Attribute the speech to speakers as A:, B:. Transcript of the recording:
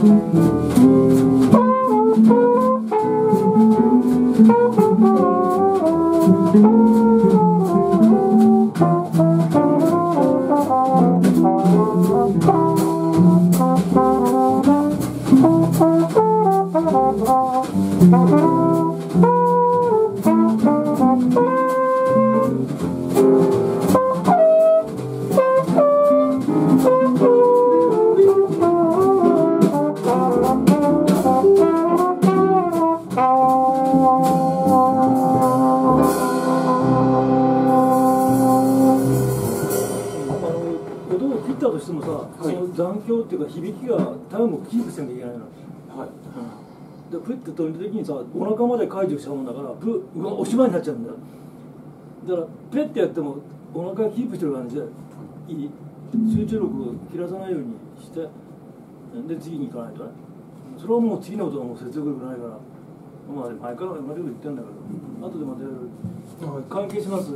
A: Bye.「音を切ったとしてもさ、その残響っていうか響きがタイムをキープせなきゃいけないの、
B: はい。
A: でプッて取る時にさお腹まで解除したもんだからプッおしまいになっちゃうんだよ。だからペッてやってもお腹がキープしてる感じでい。い集中力を切らさないようにしてで次に行かないとね。それはもう次の音はもう接続力ないから。まあ前から同じこと言ってんだけど。後でまたやる。関係します